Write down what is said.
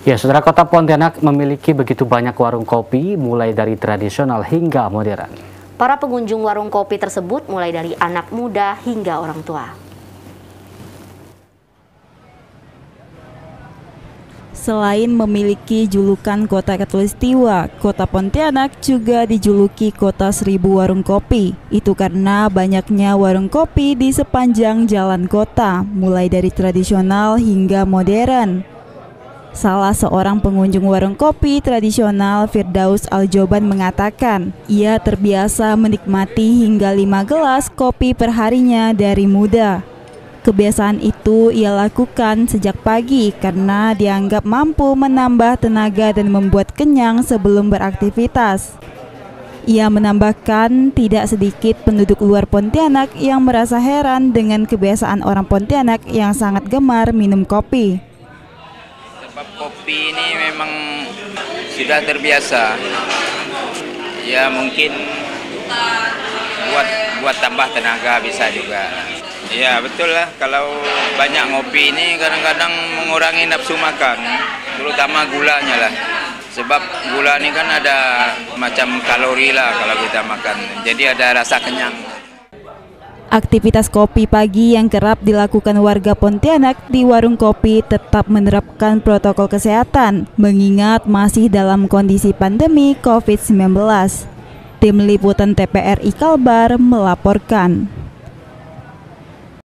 Ya, saudara kota Pontianak memiliki begitu banyak warung kopi, mulai dari tradisional hingga modern. Para pengunjung warung kopi tersebut mulai dari anak muda hingga orang tua. Selain memiliki julukan kota katulistiwa, kota Pontianak juga dijuluki kota seribu warung kopi. Itu karena banyaknya warung kopi di sepanjang jalan kota, mulai dari tradisional hingga modern. Salah seorang pengunjung warung kopi tradisional Firdaus Aljoban mengatakan, ia terbiasa menikmati hingga lima gelas kopi perharinya dari muda. Kebiasaan itu ia lakukan sejak pagi karena dianggap mampu menambah tenaga dan membuat kenyang sebelum beraktivitas. Ia menambahkan tidak sedikit penduduk luar Pontianak yang merasa heran dengan kebiasaan orang Pontianak yang sangat gemar minum kopi. Kopi ini memang sudah terbiasa. Ya mungkin buat buat tambah tenaga bisa juga. Ya betul lah kalau banyak ngopi ini kadang-kadang mengurangi nafsu makan, terutama gulanya lah. Sebab gula ini kan ada macam kalori lah kalau kita makan, jadi ada rasa kenyang. Aktivitas kopi pagi yang kerap dilakukan warga Pontianak di warung kopi tetap menerapkan protokol kesehatan, mengingat masih dalam kondisi pandemi COVID-19. Tim Liputan TPRI Kalbar melaporkan.